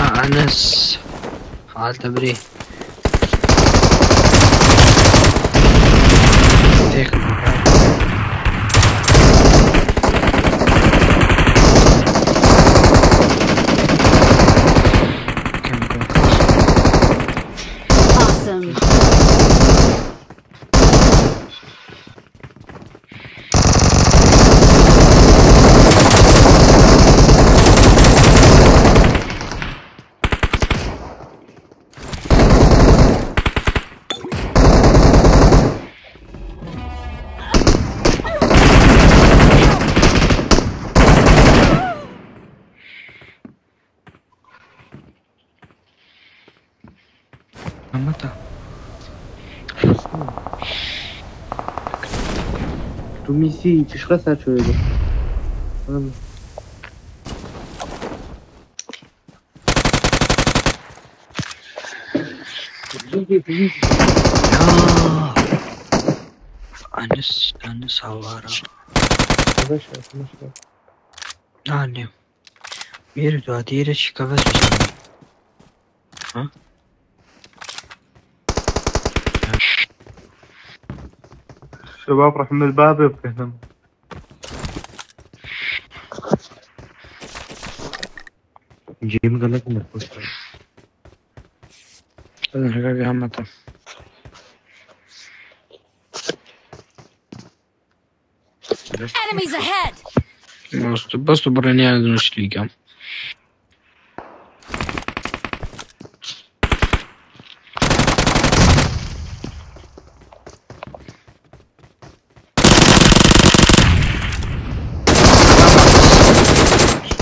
آه أنس. حال تبري tu misi çıkra saç öyle. Tamam. Ya. Anne, anne sallara. Arkadaş, arkadaş. Annem. Biri daha diğeri çıkamaz mı? Ha? الشباب راح من الباب يبقى جيم قال لك أنك أنا حبيبي عامة Enemies ahead! بس بس براني أنا نشتريكم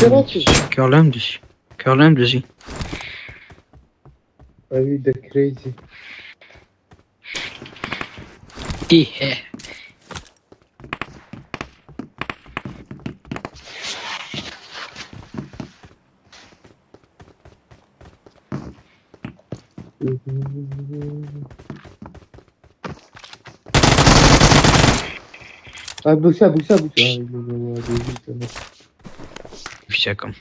ايه طبعا Körlemdüz. Körlemdüz. Abi de crazy İyi. Abi bulsa bulsa bulsa Ay, всяком.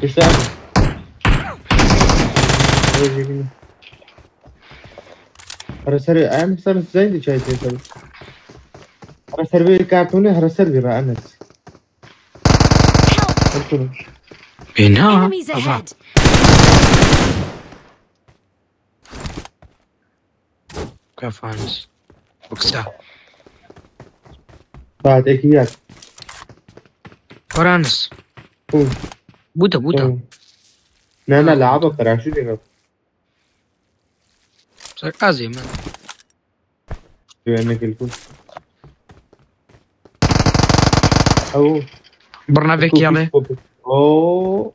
Ты сам. هرا سربي أنا سربي إزاي اللي شايف هرا سربي كارتوني هرا سربي راه انس Enemies طبعا ahead! كفانس بوكسا بعد إيكيات فرانس بودا بودا. لا لا لعبة ترى شو اللي سرقازي من بما انك الكل أو. برنابيك يلا اوه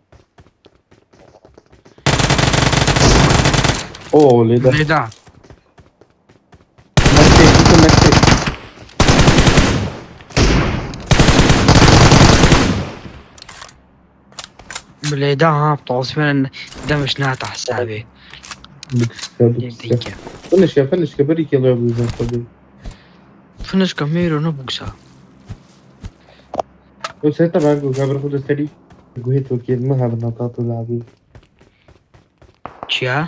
اوه ليدا مكتب كنت مكتب بليدا ها بتوصفين دمش ناتا حسابي يديك فنش يا فنش كبريك يلا يا ابو زين صديق فنش كميرو نبوكسا وسيطر معك وقابل خود استري قهيت وكيل ما هذا نطاط العبي تشيا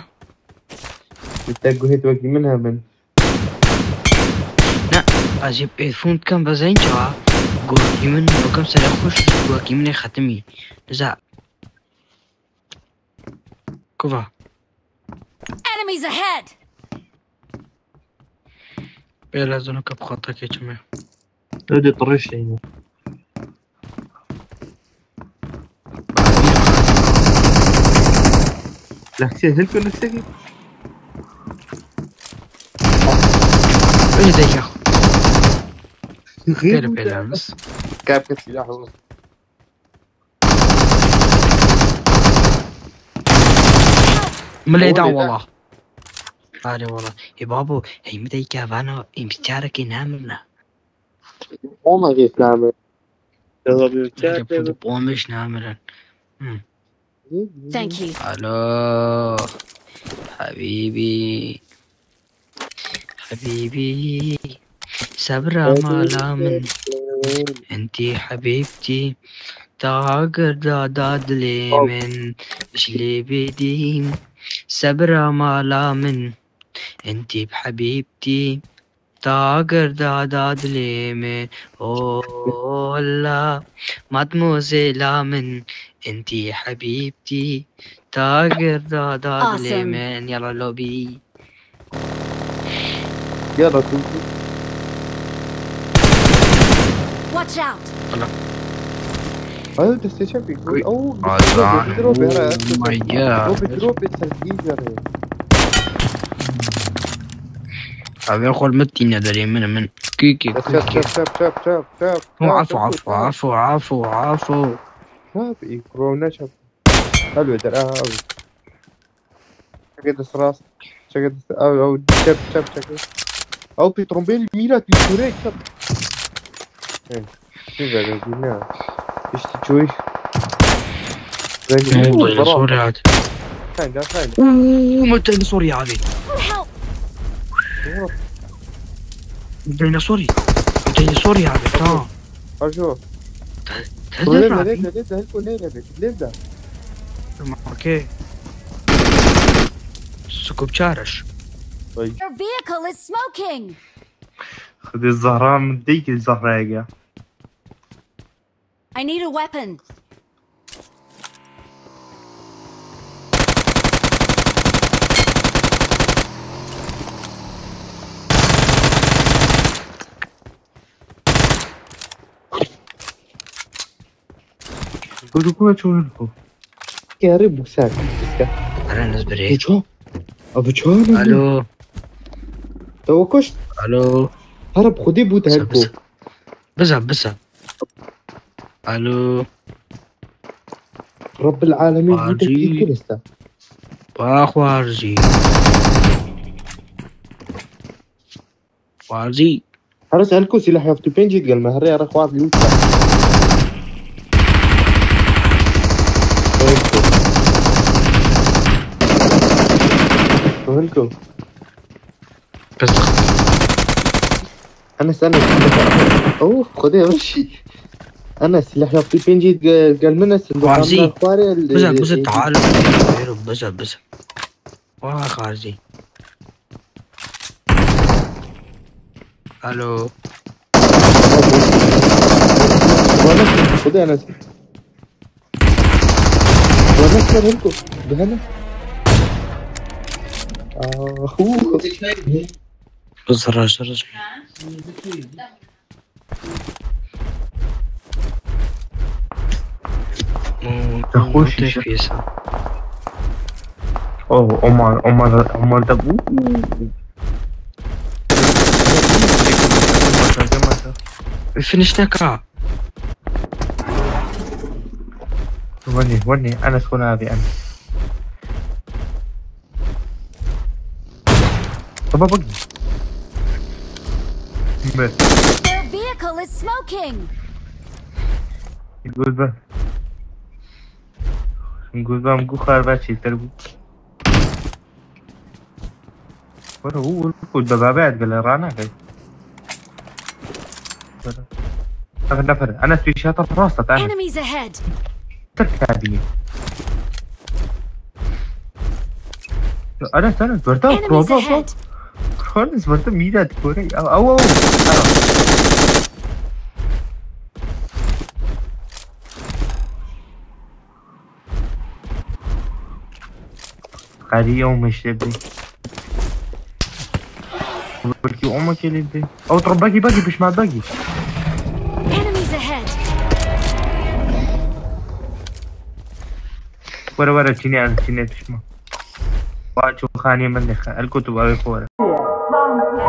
انت قهيت وكيل منها من أجيب إيفون كم بزين جوا قوكي من وكم سنة خوش قوكي من ختمي لذا كوفا Enemies ahead! بلا زنوك بخطك يا جماعة هذه طريش يعني لكسي هلكو لكسي إيه ده يا اخو غير غير بلا بس كاب كسلاح والله مليدان هو اللي والله هذا والله يا بابو هي متى كافانا يمشارك نعملنا والله غير نعمل بومش نعمل Thank you. ألو. حبيبي. حبيبي. صبرا ما من انتي حبيبتي. تاقر داداد لي من إيش لي بدين صبرا ما من انتي بحبيبتي. تاقر داداد لي من اوه لا مادموزيلا من انتي حبيبتي تاقر داداد لي Awesome. من يلا لوبي يلا كنتي Watch out. هذا بيقول Oh يا my دروب god دروب السلفيجر هذا يقول متين دري من من كيكي كيكي عفو عفو عفو عفو عفو. شاف اي كورونا شاف حلو درعها أوي. شقد راس شقد أو أو شاف شاف شاف أو في ترومبيل ميلاد يشوريك شاف إيه شو قاعد قلنا إيش تشوي والله سوري عاد. أوه متى سوري هذه Help. ديناصوري ديناصوري ارجو هذا ليبدا هذا ليبدا ليبدا هلكو ليبدا ليبدا أوكي. سكوب شارش. Your vehicle is smoking. خذ الزهراء من ديك الزهراء يا I need a weapon. قولوا شو لكم يا رب وساك أنا ناس بريد ابو ابو تشان ألو تو كش ألو هرب خدي بوت بس هلكو بس بس بس ألو رب العالمين. بوتك كيف كنستا واخ وارزي وارزي هرس هلكو سلاح يفتو بين جيت قال ما هري ارخ واحد لوتا هلكو بس. أنا استنى أوه خدي وشي أنا سلاح يفتو بين جيت؟ قال- من وارزي. بس بس بس تعالوا بس بس واخ وارزي ألو. خدي انا بهنا آه رجع تخوش موتي شو- فيسا اوه عمر عمر عمر دبو فينيش نكا ورني ورني أنا شكون ابي أنا طب بقي بس Their vehicle is smoking. يقول بقى نقول بقى مقو خار باشي تربو ورا هو الدبابات قال رانا كي نفر نفر أنا في شاطر راسة أنا. Enemies ahead. تركابي أنا أنا برتا Enemies ahead. خالص برتا ميداد كوري أو أو أو. قرية ومش تبي بلكي أمك اللي دي أو ترى باقي باقي بيشمع باقي. Enemies ahead! ورا ورا تشيني على تشيني. بيشمع واشو خاني مني الكتب أو فورا long